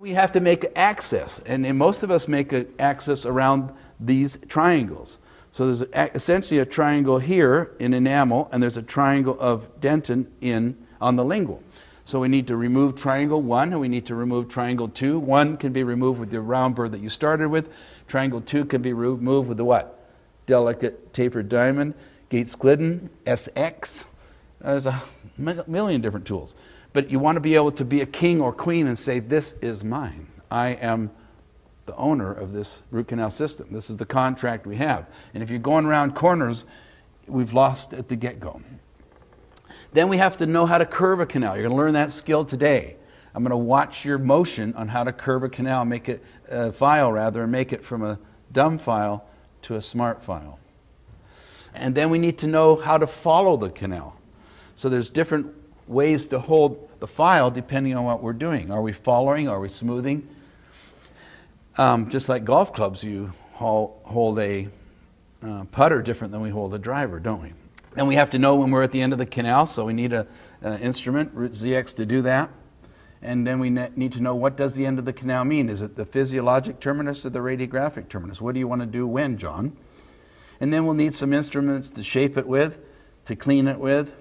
We have to make access, and most of us make access around these triangles. So there's essentially a triangle here in enamel, and there's a triangle of dentin in on the lingual. So we need to remove triangle one, and we need to remove triangle two. One can be removed with the round burr that you started with. Triangle two can be removed with the what? Delicate tapered diamond, Gates Glidden, SX. Uh, there's a million different tools. But you want to be able to be a king or queen and say, This is mine. I am the owner of this root canal system. This is the contract we have. And if you're going around corners, we've lost at the get go. Then we have to know how to curve a canal. You're going to learn that skill today. I'm going to watch your motion on how to curve a canal, make it a file rather, and make it from a dumb file to a smart file. And then we need to know how to follow the canal. So there's different ways to hold the file depending on what we're doing. Are we following? Are we smoothing? Um, just like golf clubs, you hold a uh, putter different than we hold a driver, don't we? And we have to know when we're at the end of the canal, so we need an instrument, Root ZX, to do that. And then we ne- need to know what does the end of the canal mean? Is it the physiologic terminus or the radiographic terminus? What do you want to do when, John? And then we'll need some instruments to shape it with, to clean it with.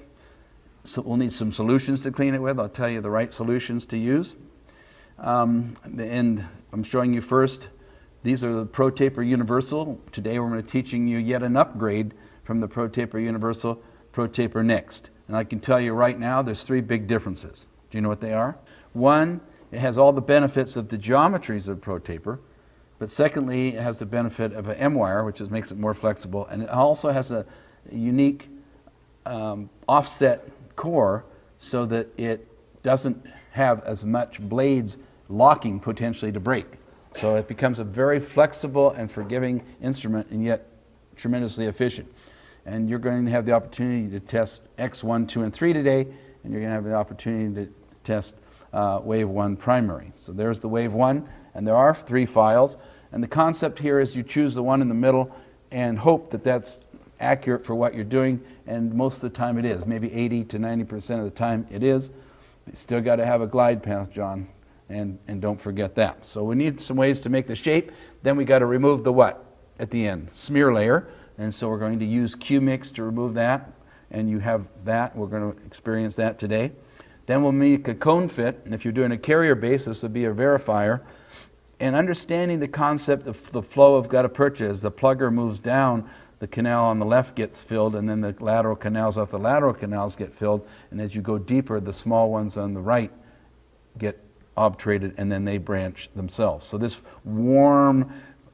So we'll need some solutions to clean it with. I'll tell you the right solutions to use. Um, and I'm showing you first, these are the ProTaper Universal. Today we're going to teaching you yet an upgrade from the ProTaper Universal, ProTaper Next. And I can tell you right now, there's three big differences. Do you know what they are? One, it has all the benefits of the geometries of ProTaper. But secondly, it has the benefit of an M-wire, which is, makes it more flexible. And it also has a unique um, offset core so that it doesn't have as much blades locking potentially to break. So it becomes a very flexible and forgiving instrument and yet tremendously efficient. And you're going to have the opportunity to test X1, 2, and 3 today, and you're going to have the opportunity to test uh, WaveOne primary. So there's the WaveOne, and there are three files. And the concept here is you choose the one in the middle and hope that that's accurate for what you're doing, and most of the time it is. Maybe 80 to 90% of the time it is. You still got to have a glide path, John, and, and don't forget that. So we need some ways to make the shape. Then we got to remove the what at the end? Smear layer. And so we're going to use Q-Mix to remove that, and you have that. We're going to experience that today. Then we'll make a cone fit, and if you're doing a carrier base, this will be a verifier. And understanding the concept of the flow of gutta percha as the plugger moves down, the canal on the left gets filled, and then the lateral canals off the lateral canals get filled. And as you go deeper, the small ones on the right get obturated, and then they branch themselves. So this warm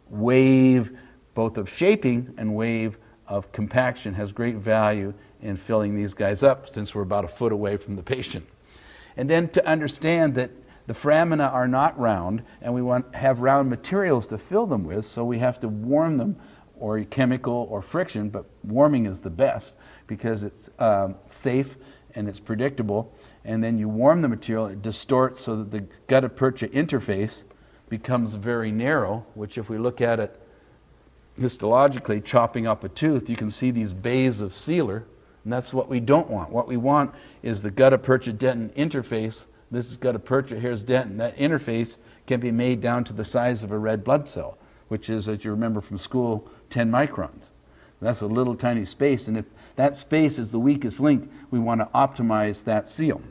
wave, both of shaping and wave of compaction, has great value in filling these guys up since we're about a foot away from the patient. And then to understand that the foramina are not round, and we want have round materials to fill them with, so we have to warm them, or chemical or friction, but warming is the best because it's um, safe and it's predictable. And then you warm the material, it distorts so that the gutta percha interface becomes very narrow, which if we look at it histologically, chopping up a tooth, you can see these bays of sealer, and that's what we don't want. What we want is the gutta percha dentin interface. This is gutta percha, here's dentin. That interface can be made down to the size of a red blood cell, which is, as you remember from school, 10 microns. That's a little tiny space, and if that space is the weakest link, we want to optimize that seal.